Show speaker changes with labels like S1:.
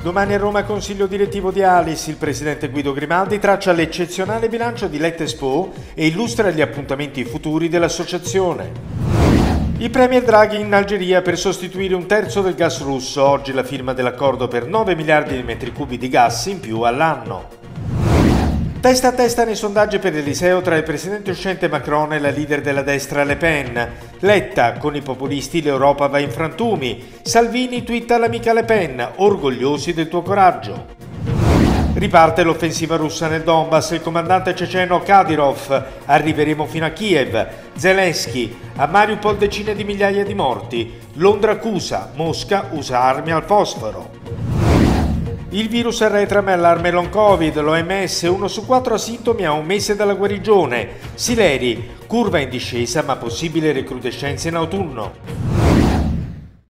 S1: Domani a Roma Consiglio direttivo di Alice, il presidente Guido Grimaldi traccia l'eccezionale bilancio di Let Expo e illustra gli appuntamenti futuri dell'associazione. I Premier Draghi in Algeria per sostituire un terzo del gas russo, oggi la firma dell'accordo per 9 miliardi di metri cubi di gas in più all'anno. Testa a testa nei sondaggi per Eliseo tra il presidente uscente Macron e la leader della destra Le Pen. Letta, con i populisti l'Europa va in frantumi. Salvini twitta l'amica Le Pen, orgogliosi del tuo coraggio. Riparte l'offensiva russa nel Donbass, il comandante ceceno Kadyrov, arriveremo fino a Kiev, Zelensky, a Mariupol decine di migliaia di morti, Londra accusa, Mosca usa armi al fosforo. Il virus arretra me allarme long covid, l'OMS, uno su quattro ha sintomi a un mese dalla guarigione. Sileri, curva in discesa ma possibile recrudescenza in autunno.